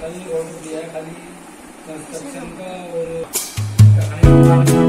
कल ऑर्डर दिया है खाली कंस्ट्रक्शन का और